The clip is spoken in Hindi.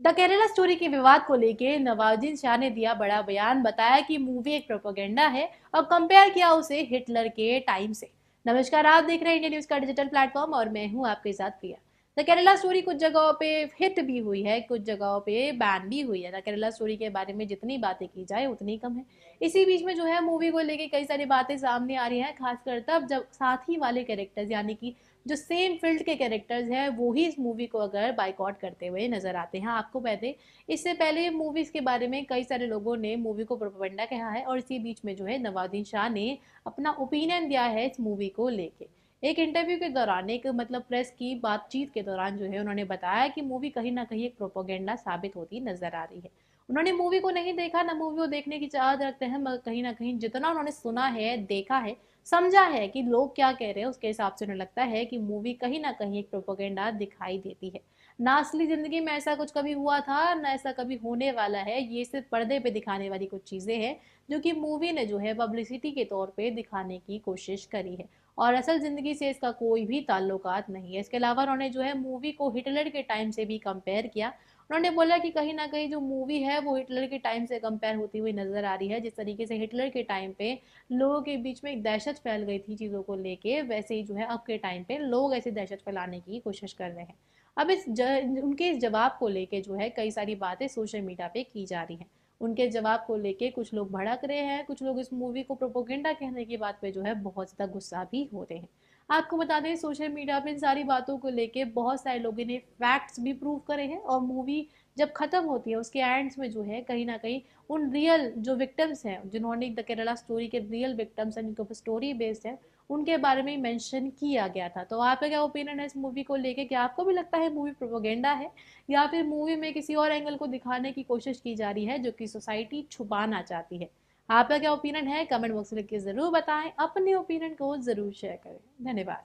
द केरला स्टोरी के विवाद को लेकर नवाजुद्दीन शाह ने दिया बड़ा बयान, बताया कि मूवी एक प्रोपोगेंडा है और कंपेयर किया उसे हिटलर के टाइम से। नमस्कार, आप देख रहे हैं इंडिया न्यूज़ का डिजिटल प्लेटफॉर्म और मैं हूँ आपके साथ प्रिया। केरला स्टोरी कुछ जगहों पे हिट भी हुई है, कुछ जगहों पे बैन भी हुई है। द केरला स्टोरी के बारे में जितनी बातें की जाए, उतनी कम है। इसी बीच में जो है, मूवी को लेके कई सारी बातें सामने आ रही हैं, खासकर तब जब साथी वाले कैरेक्टर्स यानी कि जो सेम फ़ील्ड के कैरेक्टर्स हैं, वो ही इस मूवी को अगर बाइकआउट करते हुए नज़र आते हैं। आपको पहले इससे पहले मूवीज़ के बारे में कई सारे लोगों ने मूवी को प्रोपेंडा कहा है और इसी बीच में जो है, नवाजुद्दीन शाह ने अपना ओपिनियन दिया है इस मूवी को लेके। एक इंटरव्यू के दौरान, एक मतलब प्रेस की बातचीत के दौरान जो है उन्होंने बताया कि मूवी कहीं ना कहीं एक प्रोपोगेंडा साबित होती नज़र आ रही है। उन्होंने मूवी को नहीं देखा, ना मूवी को देखने की चाहत रखते हैं, मगर कहीं ना कहीं जितना उन्होंने सुना है, देखा है, समझा है कि लोग क्या कह रहे हैं, उसके हिसाब से उन्हें लगता है कि मूवी कहीं ना कहीं एक प्रोपोगेंडा दिखाई देती है। ना असली ज़िंदगी में ऐसा कुछ कभी हुआ था, ना ऐसा कभी होने वाला है, ये सिर्फ़ पर्दे पे दिखाने वाली कुछ चीज़ें हैं, जो कि मूवी ने जो है पब्लिसिटी के तौर पे दिखाने की कोशिश करी है। और असल ज़िंदगी से इसका कोई भी ताल्लुकात नहीं है। इसके अलावा उन्होंने जो है मूवी को हिटलर के टाइम से भी कंपेयर किया। उन्होंने बोला कि कहीं ना कहीं जो मूवी है वो हिटलर के टाइम से कंपेयर होती हुई नज़र आ रही है। जिस तरीके से हिटलर के टाइम पे लोगों के बीच में एक दहशत फैल गई थी चीज़ों को लेके वैसे ही जो है अब के टाइम पे लोग ऐसी दहशत फैलाने की कोशिश कर रहे हैं। अब इस ज, उनके इस जवाब को लेके जो है कई सारी बातें सोशल मीडिया पे की जा रही हैं। उनके जवाब को लेके कुछ लोग भड़क रहे हैं, कुछ लोग इस मूवी को प्रोपोगेंडा कहने की बात पे जो है बहुत ज़्यादा गुस्सा भी हो रहे हैं। आपको बता दें सोशल मीडिया पे इन सारी बातों को लेके बहुत सारे लोगों ने फैक्ट्स भी प्रूव करे हैं और मूवी जब ख़त्म होती है, उसके एंड्स में जो है कहीं ना कहीं उन रियल जो विक्टम्स हैं, जिन्होंने द केरला स्टोरी के रियल विक्टम्स हैं, जिनके ऊपर स्टोरी बेस्ड है उनके बारे में मेंशन किया गया था। तो आपका क्या ओपिनियन है इस मूवी को लेके? क्या आपको भी लगता है मूवी प्रोपोगेंडा है? या फिर मूवी में किसी और एंगल को दिखाने की कोशिश की जा रही है जो कि सोसाइटी छुपाना चाहती है? आपका क्या ओपिनियन है? कमेंट बॉक्स में लिख के ज़रूर बताएँ। अपने ओपिनियन को ज़रूर शेयर करें। धन्यवाद।